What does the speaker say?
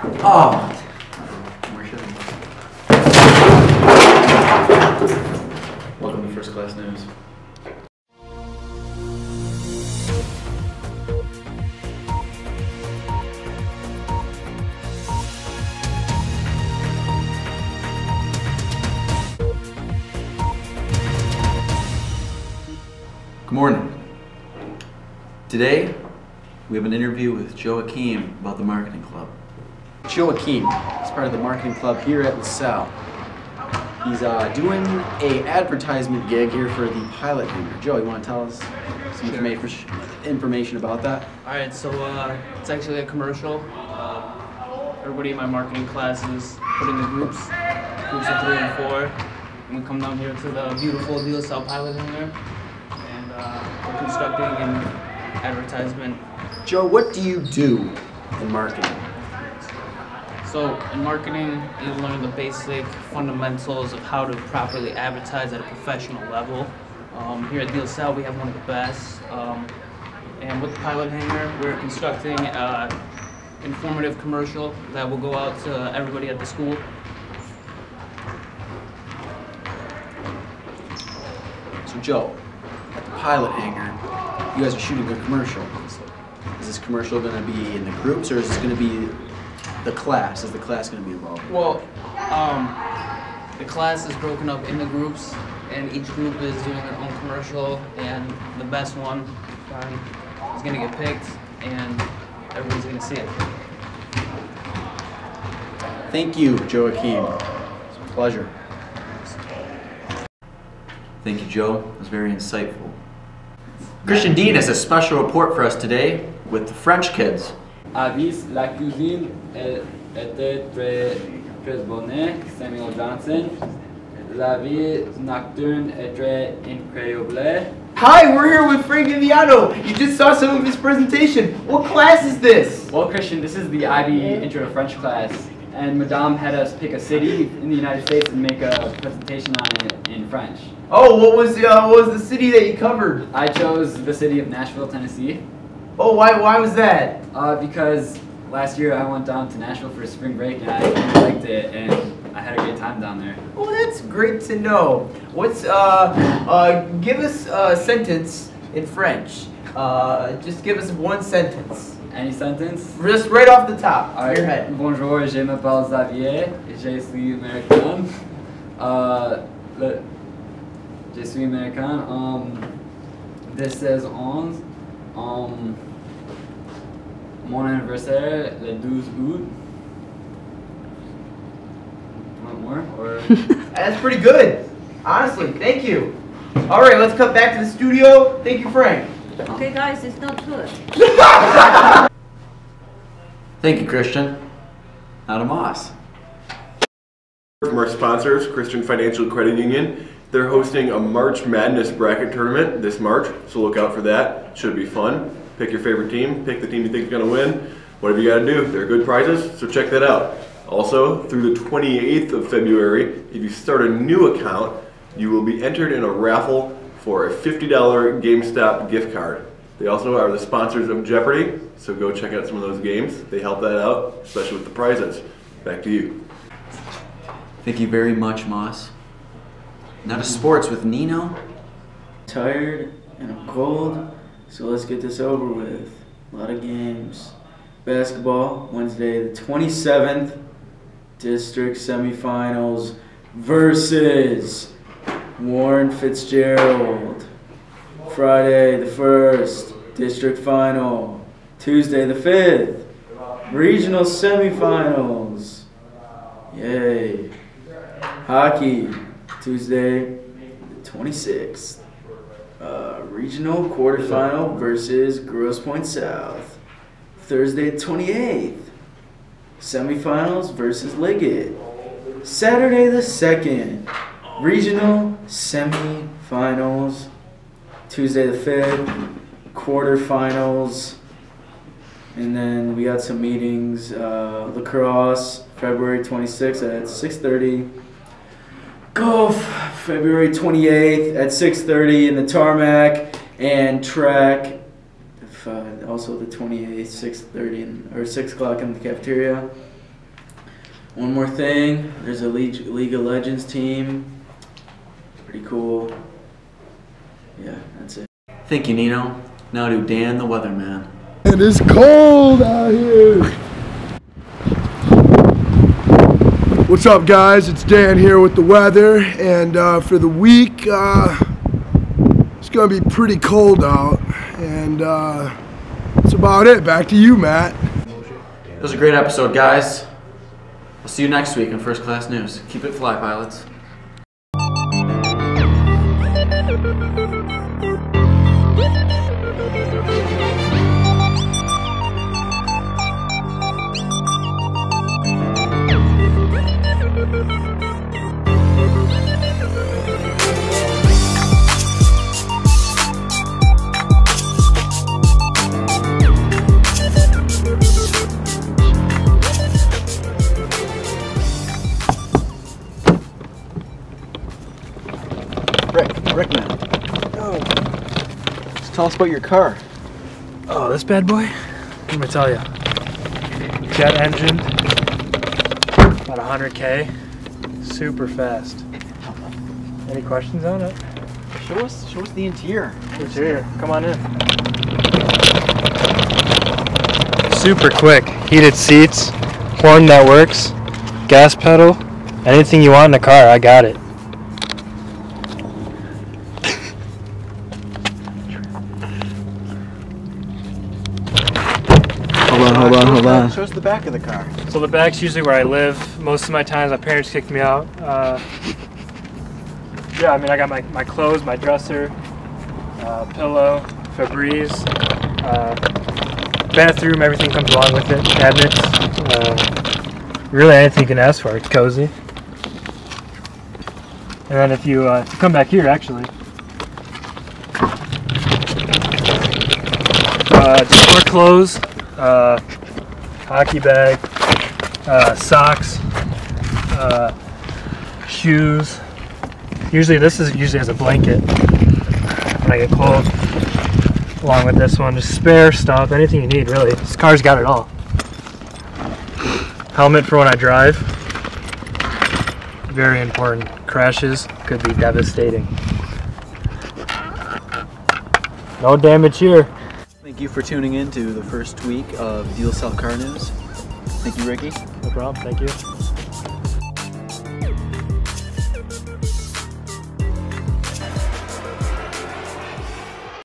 Oh. Welcome to First Class News. Good morning. Today, we have an interview with Joe Akeem about the marketing club. Joe Akeem is part of the marketing club here at LaSalle. He's uh, doing a advertisement gig here for the pilot hangar. Joe, you want to tell us some Sure. informa- information about that? All right, so uh, it's actually a commercial. Uh, everybody in my marketing classes put in the groups, groups of three and four, and we come down here to the beautiful De La Salle pilot hangar, and uh, we're constructing an advertisement. Joe, what do you do in marketing? So in marketing, you learn the basic fundamentals of how to properly advertise at a professional level. Um, here at De we have one of the best. Um, and with the pilot hangar, we're constructing an informative commercial that will go out to everybody at the school. So, Joe, at the pilot hangar, you guys are shooting a commercial. Is this commercial going to be in the groups, or is this going to be the class? Is the class going to be involved? Well, um, the class is broken up into groups, and each group is doing their own commercial, and the best one um, is gonna get picked, and everybody's gonna see it. Thank you, Joe Akeem. It's a pleasure. Thank you, Joe. It was very insightful. Christian Dean has a special report for us today with the French kids. Avis, la cuisine était très, très bonne, Samuel Johnson. La vie nocturne est très incroyable. Hi, we're here with Frank Viviano. You just saw some of his presentation. What class is this? Well, Christian, this is the IB Intro to French class, and Madame had us pick a city in the United States and make a presentation on it in French. Oh, what was uh, what was the city that you covered? I chose the city of Nashville, Tennessee, Oh, why why was that? uh, because last year I went down to Nashville for spring break and I really liked it, and I had a great time down there. Oh, that's great to know. What's uh uh give us a sentence in French. Uh, just give us one sentence. Any sentence? Just right off the top Alright, your head. Bonjour, je m'appelle Xavier, je suis américain. Uh, le, je suis américain. Um, this says on. Um, mon anniversaire, le 12 août. Want more? Or That's pretty good. Honestly, thank you. All right, let's cut back to the studio. Thank you, Frank. Okay, guys, it's not good. Thank you, Christian. Adam Moss. From our sponsors, Christian Financial Credit Union. They're hosting a March Madness bracket tournament this March, so look out for that. Should be fun. Pick your favorite team, pick the team you think is going to win. Whatever you got to do, they're good prizes, so check that out. Also, through the 28th of February, if you start a new account, you will be entered in a raffle for a $50 GameStop gift card. They also are the sponsors of Jeopardy, so go check out some of those games. They help that out, especially with the prizes. Back to you. Thank you very much, Moss. Now to sports with Nino. tired and I'm cold, so let's get this over with. A lot of games. Basketball, Wednesday the 27th, district semifinals versus Warren Fitzgerald. Friday the 1st, district final. Tuesday the 5th, regional semifinals. Yay. Hockey, Tuesday the 26th. Uh, regional quarterfinal versus Grosse Pointe South. Thursday, 28th. Semifinals versus Liggett. Saturday, the 2nd. Regional semifinals. Tuesday, the 5th. Quarterfinals. And then we got some meetings. Uh, lacrosse, February 26th at 6:30. Golf, February 28th at 6:30 in the tarmac, and track, uh, also the 28th, 6:30 in, or 6 o'clock in the cafeteria. one more thing. There's a League, League of Legends team. Pretty cool. Yeah, that's it. Thank you, Nino. Now to Dan the Weatherman. It is cold out here. What's up, guys? It's Dan here with the weather, and uh, for the week, uh, it's gonna be pretty cold out, and uh, that's about it. Back to you, Matt. It was a great episode, guys. I'll see you next week on First Class News. Keep it fly, pilots. Rickman. Oh. Just tell us about your car. Oh, this bad boy? Let me tell you. Jet engine, about 100k, super fast. Any questions on it? Show us, show us the interior. Interior, come on in. Super quick, heated seats, horn that works, gas pedal, anything you want in the car, I got it. Hold on, hold on. Show us the back of the car. So the back's usually where I live. Most of my times, my parents kicked me out. Uh, yeah, I mean, I got my, my clothes, my dresser, uh, pillow, Febreze, uh, bathroom, everything comes along with it, cabinets. Uh, really anything you can ask for. It's cozy. And then if you, uh, if you come back here, actually, uh, just more clothes, uh, hockey bag, uh, socks, uh, shoes. Usually this is usually as a blanket when I get cold. Along with this one, just spare stuff, anything you need really. This car's got it all. Helmet for when I drive. Very important. Crashes could be devastating. No damage here. Thank you for tuning in to the first week of De La Salle Car News. Thank you, Ricky. No problem. Thank you.